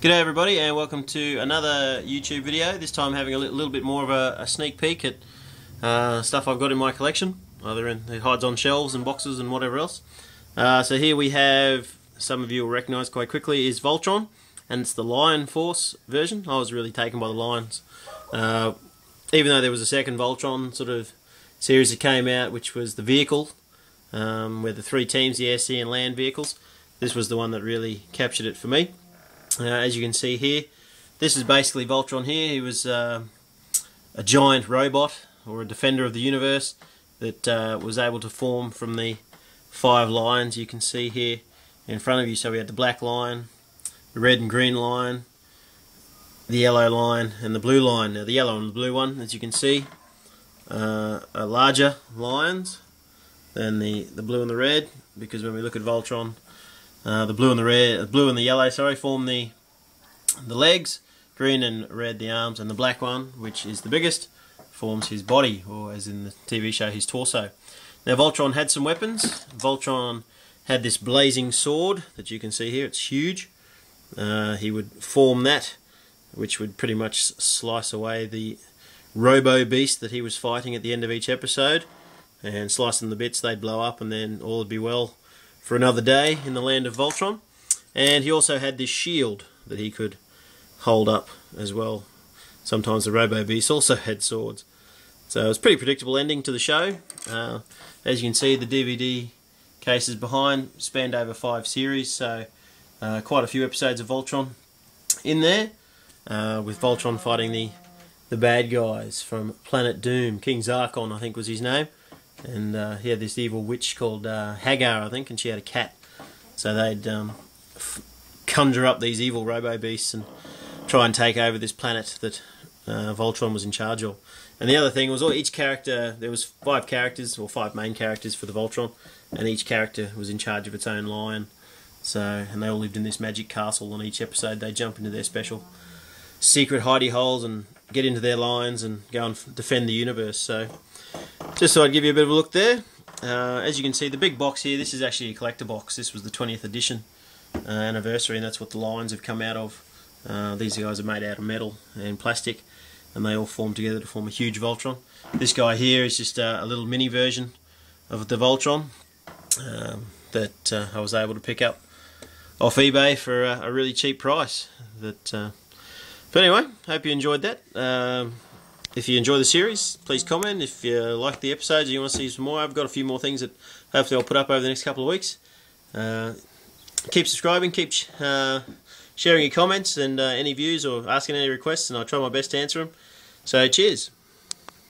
G'day everybody and welcome to another YouTube video, this time having a li little bit more of a, a sneak peek at uh, stuff I've got in my collection, either in, it hides on shelves and boxes and whatever else. Uh, so here we have, some of you will recognise quite quickly, is Voltron, and it's the Lion Force version. I was really taken by the Lions. Uh, even though there was a second Voltron sort of series that came out, which was the vehicle, um, where the three teams, the air, sea and land vehicles, this was the one that really captured it for me. Uh, as you can see here, this is basically Voltron here. He was uh, a giant robot or a defender of the universe that uh, was able to form from the five lions you can see here in front of you. So we had the black lion, the red and green lion, the yellow line and the blue line. Now the yellow and the blue one, as you can see, uh, are larger lions than the, the blue and the red because when we look at Voltron uh, the blue and the red, uh, blue and the yellow, sorry, form the the legs. Green and red the arms, and the black one, which is the biggest, forms his body, or as in the TV show, his torso. Now Voltron had some weapons. Voltron had this blazing sword that you can see here. It's huge. Uh, he would form that, which would pretty much slice away the Robo Beast that he was fighting at the end of each episode, and slice them the bits. They'd blow up, and then all would be well for another day in the land of Voltron. And he also had this shield that he could hold up as well. Sometimes the Robo Beast also had swords. So it was a pretty predictable ending to the show. Uh, as you can see, the DVD cases behind spanned over five series, so uh, quite a few episodes of Voltron in there, uh, with Voltron fighting the the bad guys from Planet Doom. King Zarkon, I think, was his name and uh, he had this evil witch called uh, Haggar, I think, and she had a cat. So they'd um, conjure up these evil robo beasts and try and take over this planet that uh, Voltron was in charge of. And the other thing was, all each character there was five characters or five main characters for the Voltron, and each character was in charge of its own lion. So, and they all lived in this magic castle. On each episode, they jump into their special secret hidey holes and get into their lines and go and defend the universe. So just thought I'd give you a bit of a look there. Uh, as you can see, the big box here, this is actually a collector box. This was the 20th edition uh, anniversary, and that's what the lines have come out of. Uh, these guys are made out of metal and plastic, and they all form together to form a huge Voltron. This guy here is just a, a little mini version of the Voltron um, that uh, I was able to pick up off eBay for a, a really cheap price. That, uh, but anyway, hope you enjoyed that. Um, if you enjoy the series, please comment. If you like the episodes you want to see some more, I've got a few more things that hopefully I'll put up over the next couple of weeks. Uh, keep subscribing, keep uh, sharing your comments and uh, any views or asking any requests, and I'll try my best to answer them. So, cheers.